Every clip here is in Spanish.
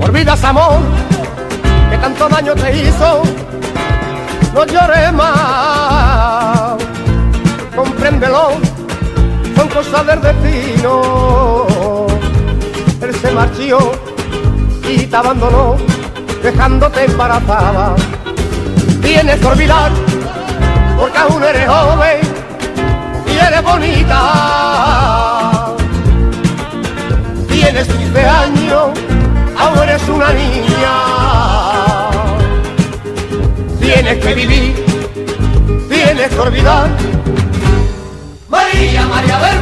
Olvidas amor que tanto daño te hizo, no llores más, compréndelo, son cosas del destino. Él se marchó y te abandonó, dejándote embarazada. Tienes que olvidar, porque aún eres joven eres bonita. Tienes 15 años aún eres una niña. Tienes que vivir, tienes que olvidar. María, María del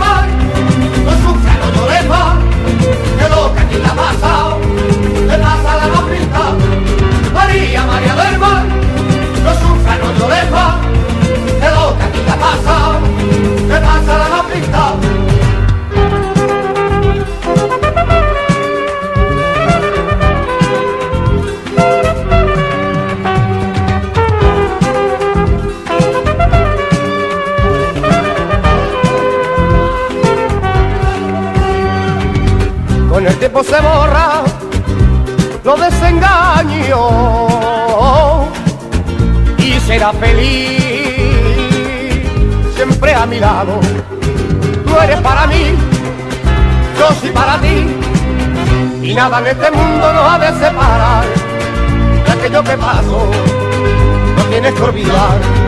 El tiempo se borra los desengaños y será feliz siempre a mi lado. Tú eres para mí, yo soy para ti y nada en este mundo nos ha de separar de aquello que pasó. No tienes que olvidar